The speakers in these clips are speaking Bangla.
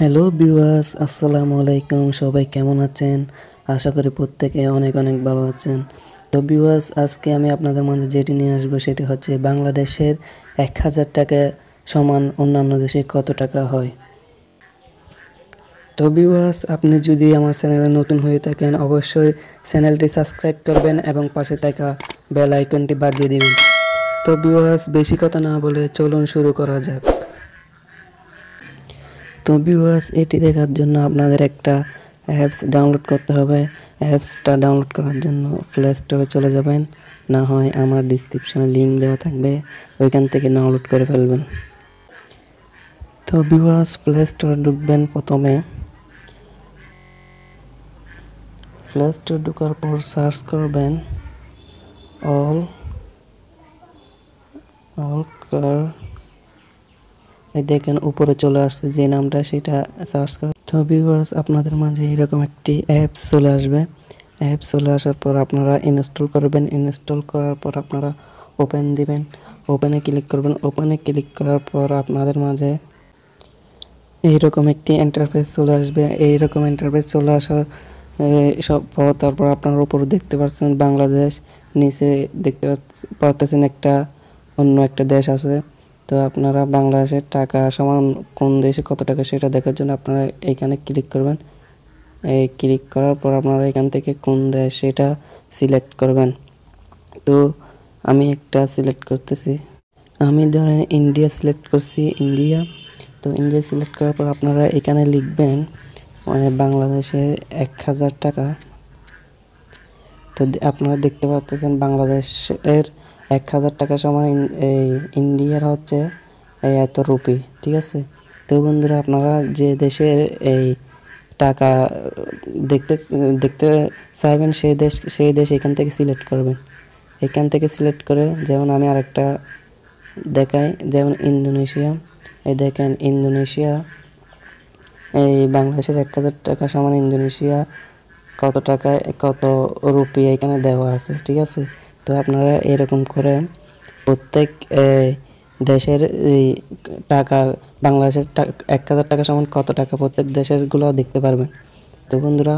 হ্যালো বিওয়াস আসসালামু আলাইকুম সবাই কেমন আছেন? আশা করি প্রত্যেকে অনেক অনেক ভালো আছেন। তো বিওয়াস আজকে আমি আপনাদের মাঝে যেটি নিয়ে আসব সেটি হচ্ছে বাংলাদেশের এক হাজার টাকা সমান অন্যান্য দেশে কত টাকা হয়। তো বিওয়ার্স আপনি যদি আমার চ্যানেলে নতুন হয়ে থাকেন, অবশ্যই চ্যানেলটি সাবস্ক্রাইব করবেন এবং পাশে থাকা বেল আইকনটি বাজিয়ে দিবেন। তো বিওয়ার্স বেশি কথা না বলে চলুন শুরু করা যাক। তো ভিউয়ার্স এটি দেখার জন্য আপনাদের একটা অ্যাপস ডাউনলোড করতে হবে। অ্যাপসটা ডাউনলোড করার জন্য প্লে স্টোরে চলে যাবেন। না হয় আমার ডিসক্রিপশনে লিঙ্ক দেওয়া থাকবে। ওইখান থেকে ডাউনলোড করে ফেলবেন। তো ভিউয়ার্স প্লে স্টোরে ঢুকবেন প্রথমে। প্লে স্টোর ঢুকার পর সার্চ করবেন। অল অল কার দেখেন উপরে চলে আসছে যে নামটা, সেটা সার্চ করে। তো ভিউয়ার্স আপনাদের মাঝে এরকম একটি অ্যাপস চলে আসবে। অ্যাপস চলে আসার পর আপনারা ইনস্টল করবেন। ইনস্টল করার পর আপনারা ওপেন দিবেন। ওপেনে ক্লিক করবেন। ওপেনে ক্লিক করার পর আপনাদের মাঝে এইরকম একটি ইন্টারফেস চলে আসবে। এইরকম ইন্টারফেস চলে আসার সব পর তারপর আপনার উপর দেখতে পাচ্ছেন বাংলাদেশ, নিচে দেখতে পাচ্ছেন একটা অন্য একটা দেশ আছে। তো আপনারা বাংলাদেশের টাকা সমান কোন দেশে কত টাকা সেটা দেখার জন্য আপনারা এখানে ক্লিক করবেন। এই ক্লিক করার পর আপনারা এখান থেকে কোন দেশ সেটা সিলেক্ট করবেন। তো আমি একটা সিলেক্ট করতেছি। আমি ধরেন ইন্ডিয়া সিলেক্ট করছি ইন্ডিয়া তো ইন্ডিয়া সিলেক্ট করার পর আপনারা এখানে লিখবেন বাংলাদেশের এক হাজার টাকা। তো আপনারা দেখতে পাচ্ছেন বাংলাদেশের এক হাজার টাকা সমান এই ইন্ডিয়ার হচ্ছে, এই এত রুপি, ঠিক আছে? তো বন্ধুরা, আপনারা যে দেশের এই টাকা দেখতে দেখতে চাইবেন, সেই দেশ সেই দেশ এখান থেকে সিলেক্ট করবেন। এখান থেকে সিলেক্ট করে যেমন আমি আরেকটা দেখাই, যেমন ইন্দোনেশিয়া। এই দেখেন, ইন্দোনেশিয়া, এই বাংলাদেশের এক হাজার টাকা সমান ইন্দোনেশিয়া কত টাকায়, কত রুপি এখানে দেওয়া আছে, ঠিক আছে? তো আপনারা এরকম করে প্রত্যেক দেশের টাকা, বাংলাদেশের এক হাজার টাকা সমান কত টাকা প্রত্যেক দেশেরগুলো দেখতে পারবেন। তো বন্ধুরা,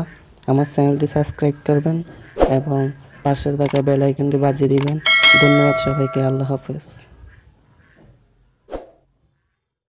আমার চ্যানেলটি সাবস্ক্রাইব করবেন এবং পাশের থাকা বেল আইকনটি বাজিয়ে দিবেন। ধন্যবাদ সবাইকে, আল্লাহ হাফেজ।